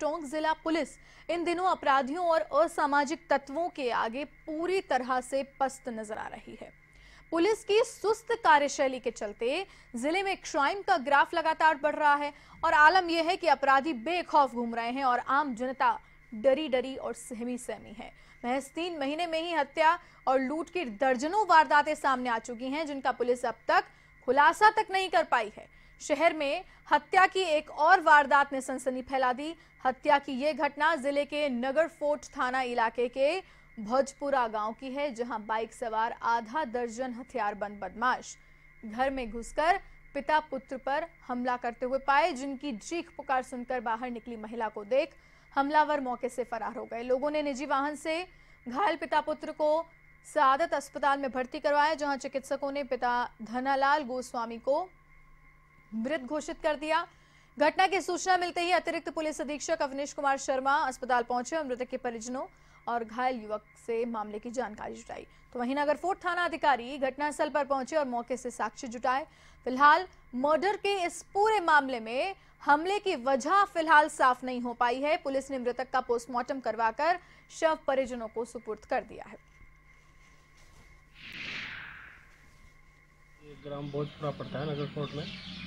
टोंक जिला पुलिस इन दिनों अपराधियों और असामाजिक तत्वों के आगे पूरी तरह से पस्त नज़र आ रही है। पुलिस की सुस्त कार्यशैली के चलते ज़िले में क्राइम का ग्राफ लगातार बढ़ रहा है और आलम यह है कि अपराधी बेखौफ घूम रहे हैं और आम जनता डरी डरी और सहमी सहमी है। महज तीन महीने में ही हत्या और लूट की दर्जनों वारदातें सामने आ चुकी हैं जिनका पुलिस अब तक खुलासा तक नहीं कर पाई है। शहर में हत्या की एक और वारदात ने सनसनी फैला दी। हत्या की यह घटना ज़िले के नगर फोर्ट थाना इलाके के भोजपुरा गाँव की है, जहाँ बाइक सवार आधा दर्जन हथियारबंद बदमाश घर में घुसकर पिता पुत्र पर हमला करते हुए पाए, जिनकी चीख पुकार सुनकर बाहर निकली महिला को देख हमलावर मौके से फरार हो गए। लोगों ने निजी वाहन से घायल पिता पुत्र को सादत अस्पताल में भर्ती करवाया, जहाँ चिकित्सकों ने पिता धनालाल गोस्वामी को मृत घोषित कर दिया। घटना की सूचना मिलते ही अतिरिक्त पुलिस अधीक्षक अवनीश कुमार शर्मा अस्पताल पहुँचे और मृतक के परिजनों और घायल युवक से मामले की जानकारी जुटाई। तो वहीं नगर फोर्ट थाना अधिकारी घटनास्थल पर पहुँचे और मौके से साक्ष्य जुटाए। फ़िलहाल मर्डर के इस पूरे मामले में हमले की वजह फ़िलहाल साफ़ नहीं हो पाई है। पुलिस ने मृतक का पोस्टमार्टम करवाकर शव परिजनों को सुपुर्द कर दिया है ये ग्राम भोजपुरा पड़ता है नगर कोर्ट में,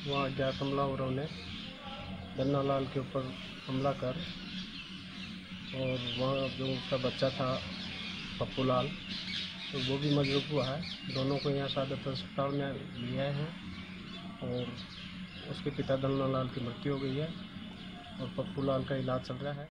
वहाँ अज्ञात हमलावरों ने लाल के ऊपर हमला कर और वहाँ जो उसका बच्चा था पप्पू लाल तो वो भी मजरूफ हुआ है। दोनों को यहाँ सादत अस्पताल में लिया है और उसके पिता लाल की मृत्यु हो गई है और पप्पू लाल का इलाज चल रहा है।